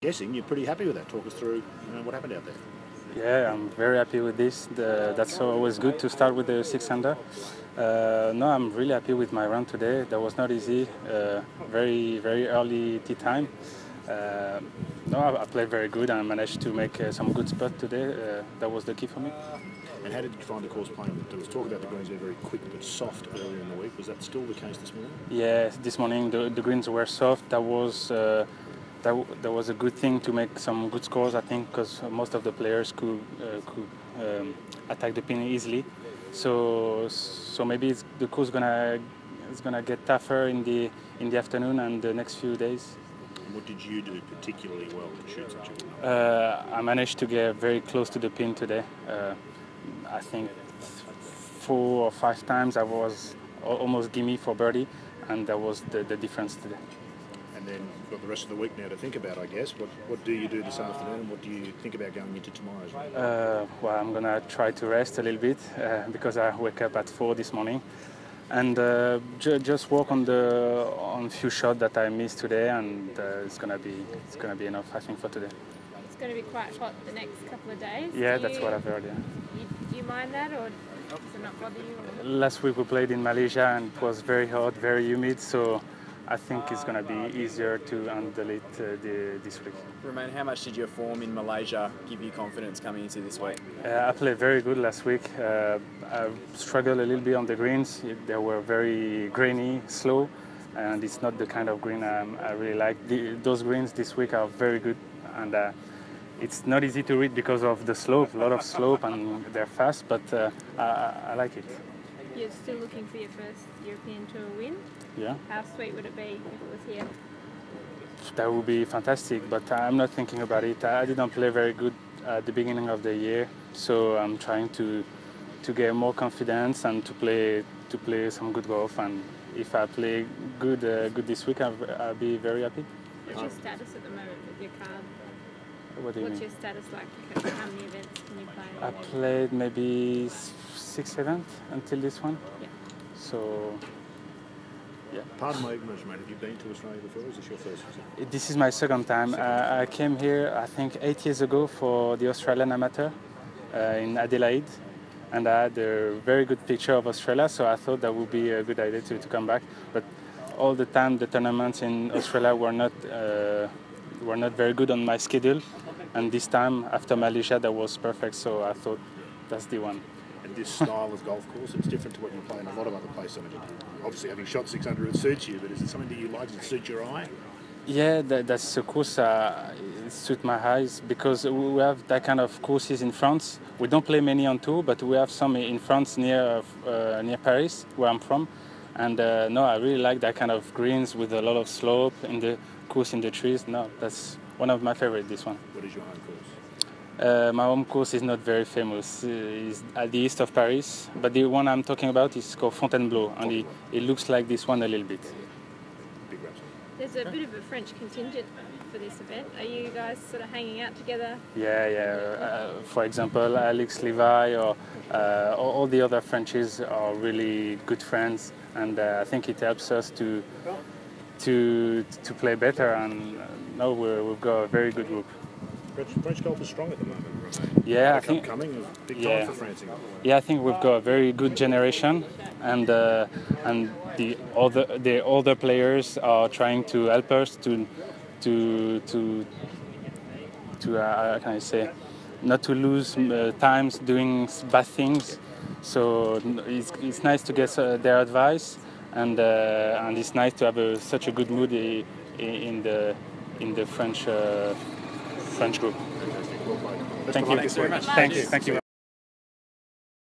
guessing you're pretty happy with that. Talk us through uh, what happened out there. Yeah, I'm very happy with this. The, that's always good to start with the six under. Uh, no, I'm really happy with my run today. That was not easy. Uh, very, very early tee time. Uh, no, I, I, played very good and I managed to make uh, some good spots today. Uh, that was the key for me. And how did you find the course playing? There was talk about the greens being very quick but soft earlier in the week. Was that still the case this morning? Yeah, this morning the, the greens were soft. That was uh, that, that was a good thing to make some good scores, I think, because most of the players could uh, could um, attack the pin easily. So so maybe the course gonna it's gonna get tougher in the in the afternoon and the next few days. And what did you do particularly well to shoot such a uh, I managed to get very close to the pin today. Uh, I think four or five times I was almost gimme for birdie, and that was the, the difference today then you've got the rest of the week now to think about, I guess. What what do you do this afternoon, and what do you think about going into tomorrow's Uh, well, I'm gonna try to rest a little bit uh, because I wake up at four this morning, and uh, ju- just work on the on a few shots that I missed today, and uh, it's gonna be it's gonna be enough, I think, for today. It's going to be quite hot the next couple of days. Yeah, do that's you, what I've heard. Yeah. You, do you mind that, or does it not bother you? Or? Last week we played in Malaysia, and it was very hot, very humid, so. I think it's going to be easier to handle it uh, the, this week. Romain, how much did your form in Malaysia give you confidence coming into this week? Uh, I played very good last week. Uh, I struggled a little bit on the greens. They were very grainy, slow, and it's not the kind of green um, I really like. The, those greens this week are very good, and uh, it's not easy to read because of the slope, a lot of slope, and they're fast, but uh, I, I like it. You're still looking for your first European Tour win? Yeah. How sweet would it be if it was here? That would be fantastic, but I'm not thinking about it. I didn't play very good at the beginning of the year, so I'm trying to to get more confidence and to play to play some good golf. And if I play good uh, good this week, I'll, I'll, be very happy. What's your status at the moment with your card? What do you What's mean? your status like? How many events can you play? I played maybe six events until this one. Yeah. So yeah. Pardon my ignorance, mate. Have you been to Australia before? Is this your first visit? This is my second time. Second uh, I came here, I think, eight years ago for the Australian Amateur uh, in Adelaide, and I had a very good picture of Australia, so I thought that would be a good idea to, to come back. But all the time, the tournaments in Australia were not uh, were not very good on my schedule, and this time after Malaysia, that was perfect. So I thought that's the one and this style of golf course, it's different to what you play in a lot of other places. I mean, obviously, having shot 600, it suits you, but is it something that you like? Does it suit your eye? Yeah, that, that's a course uh, it suits my eyes because we have that kind of courses in France. We don't play many on tour, but we have some in France near uh, near Paris, where I'm from. And uh, no, I really like that kind of greens with a lot of slope in the course in the trees. No, that's one of my favorite. This one. What is your home course? Uh, my home course is not very famous. Uh, it's at the east of Paris, but the one I'm talking about is called Fontainebleau, and it, it, looks like this one a little bit. There's a bit of a French contingent for this event. Are you guys sort of hanging out together? Yeah, yeah. Uh, for example, Alex Levy or uh, all, the other Frenchies are really good friends, and uh, I think it helps us to to to play better. And uh, now we've got a very good group. French, French golf is strong at the moment. Yeah, I think coming big yeah. for France. Yeah, I think we've got a very good generation, and uh, and the other the older players are trying to help us to to to to uh, how can I say not to lose uh, times doing bad things. So it's, it's nice to get uh, their advice, and uh, and it's nice to have a, such a good mood in the in the French. French group. Thank you. Thank you very much. Thank you. Thank you.